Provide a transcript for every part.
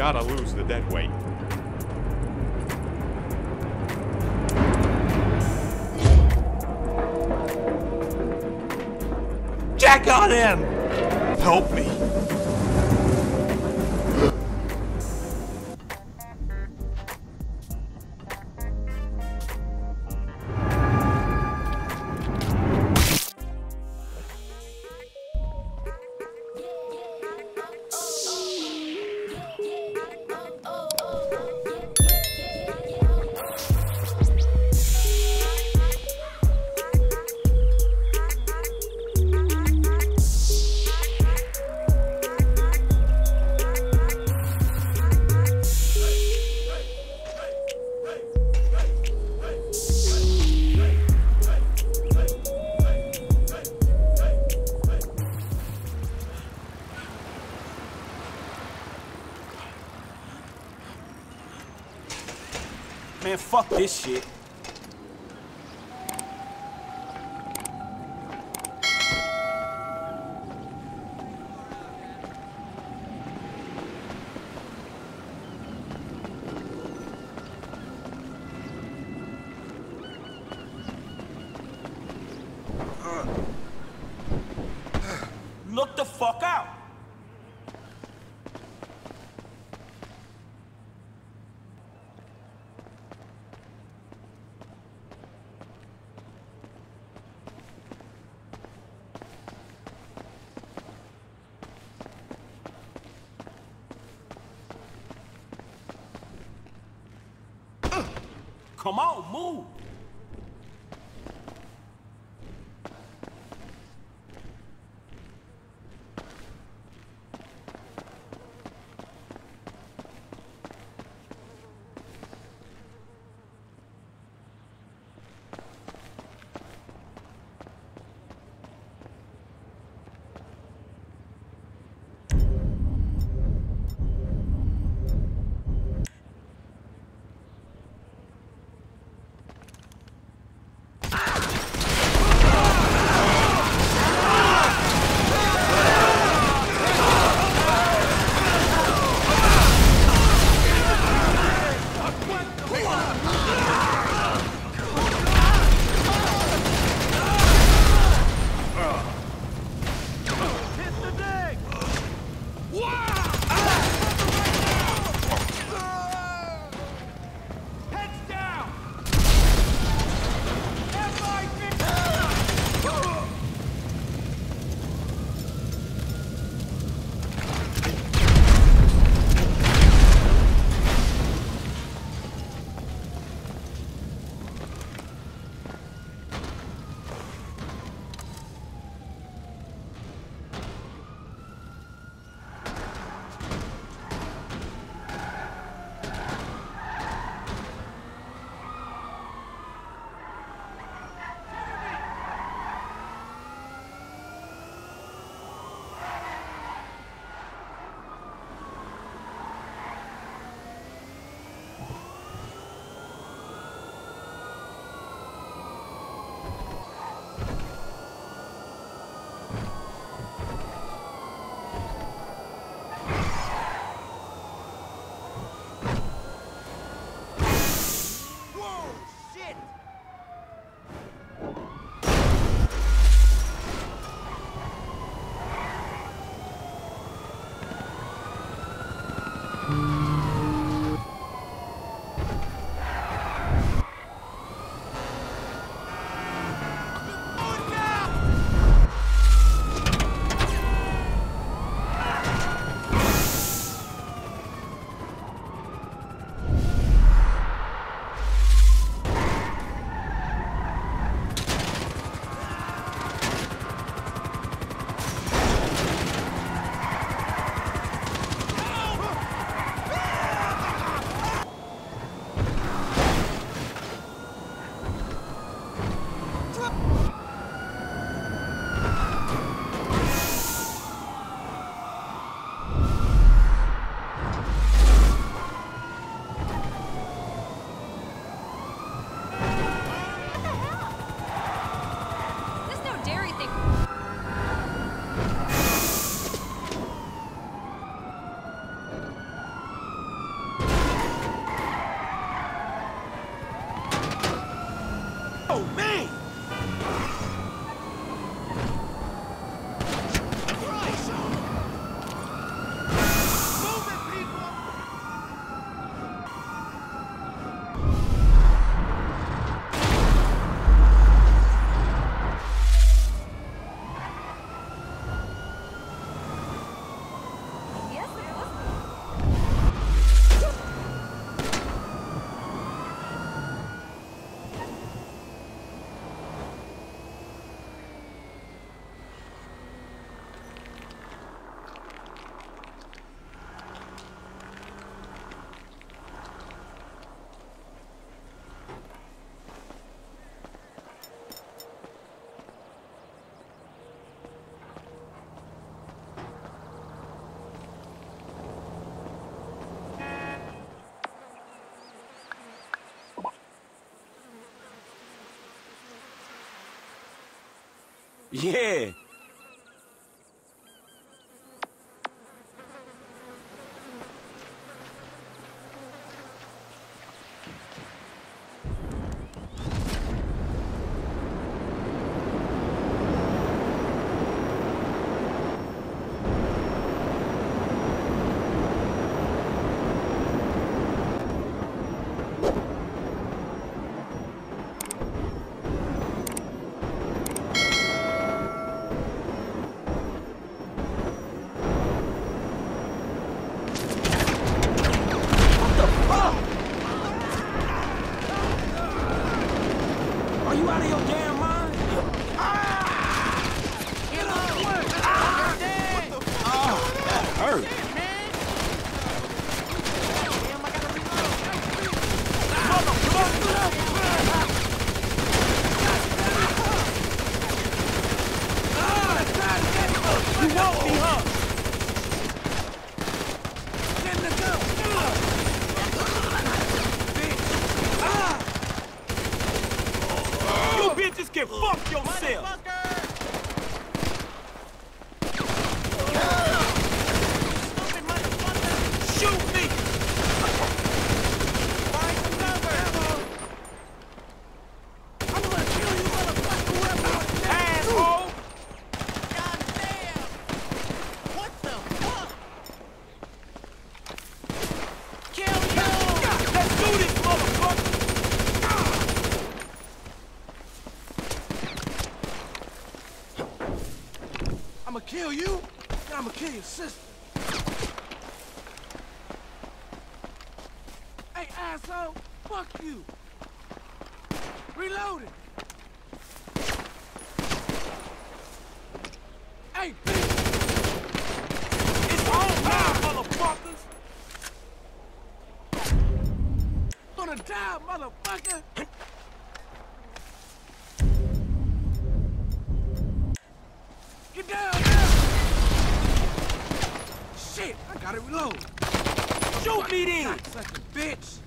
gotta lose the dead weight. Jack on him! Help me. This shit. Look the fuck out! Come on, move! 耶！Sister. Hey, asshole, fuck you. Reloaded. Hey, bitch, It's on now, motherfuckers! gonna die, motherfucker. Gotta reload. Shoot me then! Such a bitch.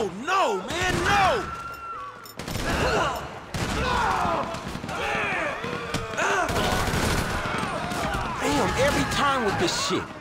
Oh, no, man, no! Damn, every time with this shit.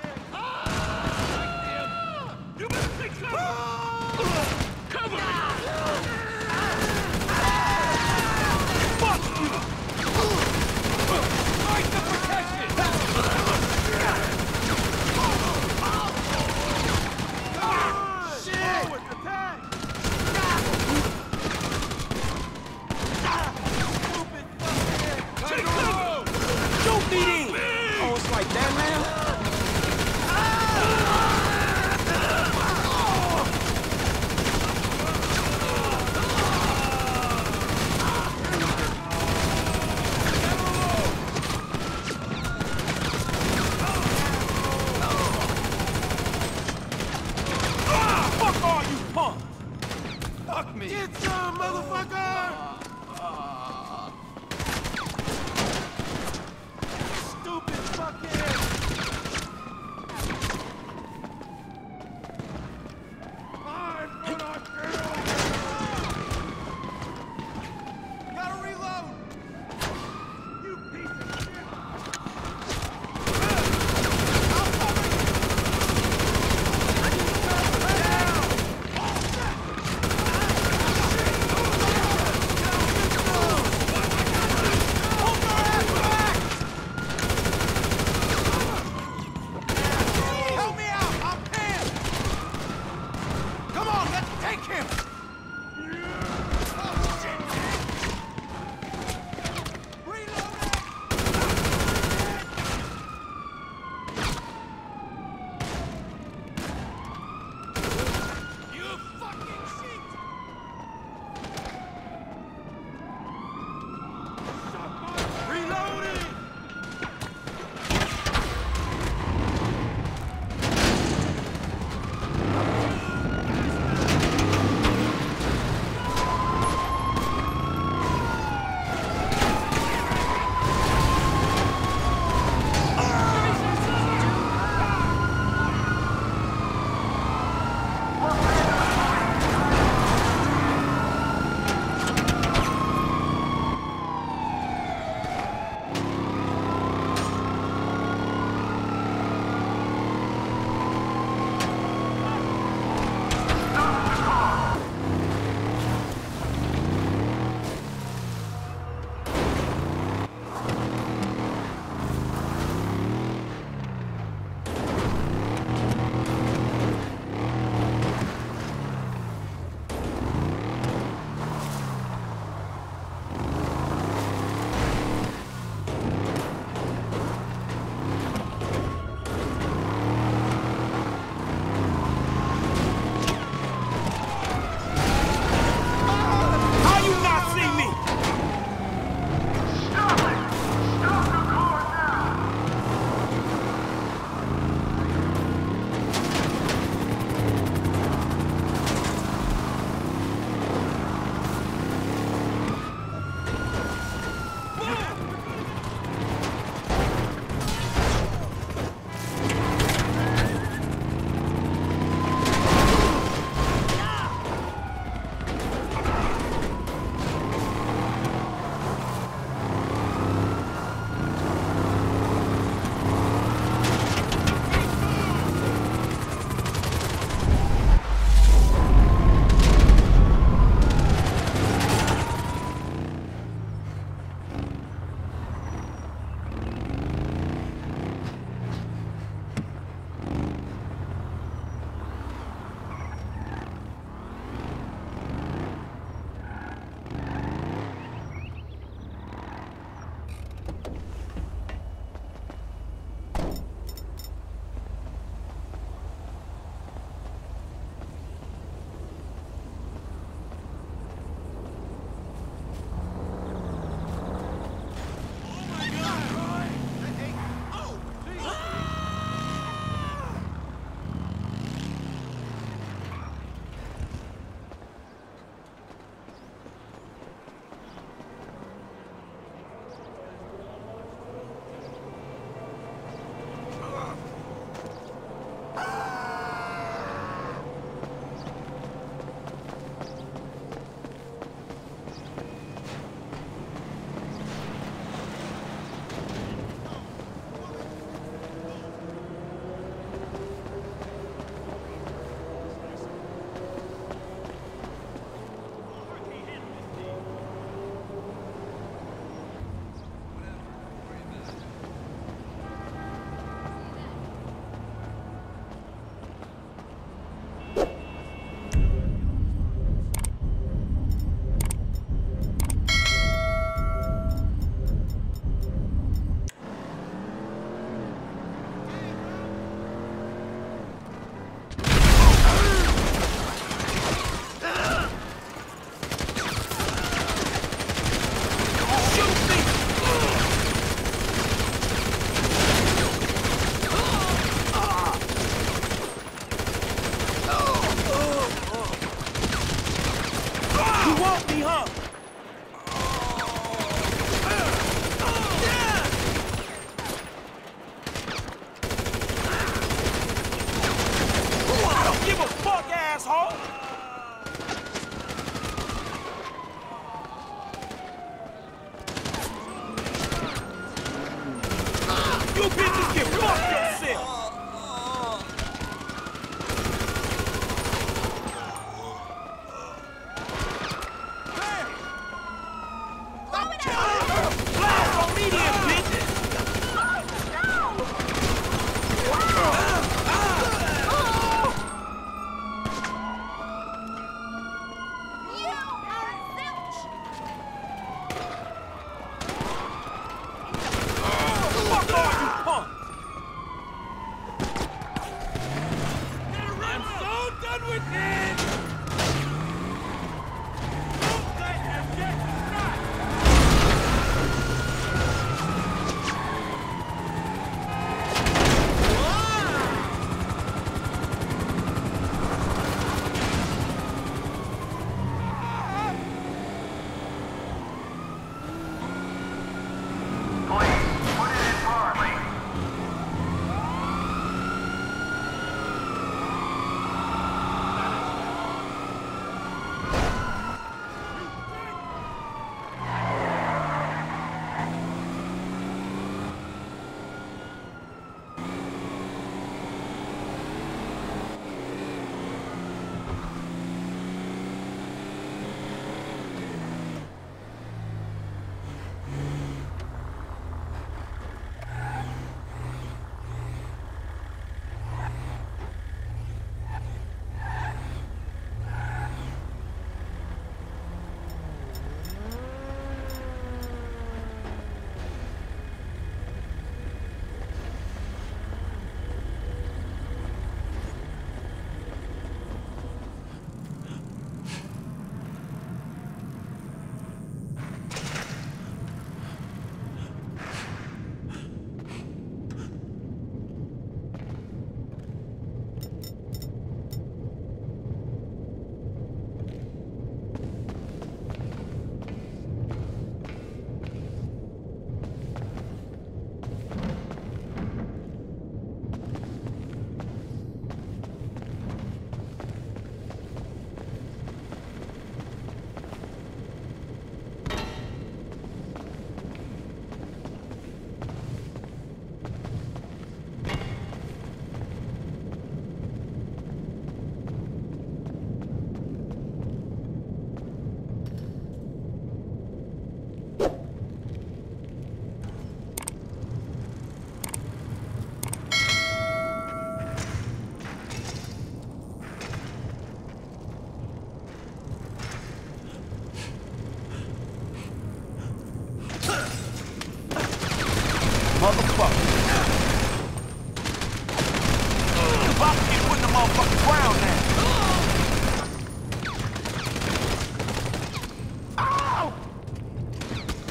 Motherfucking ground now.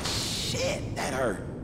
Shit, that hurt.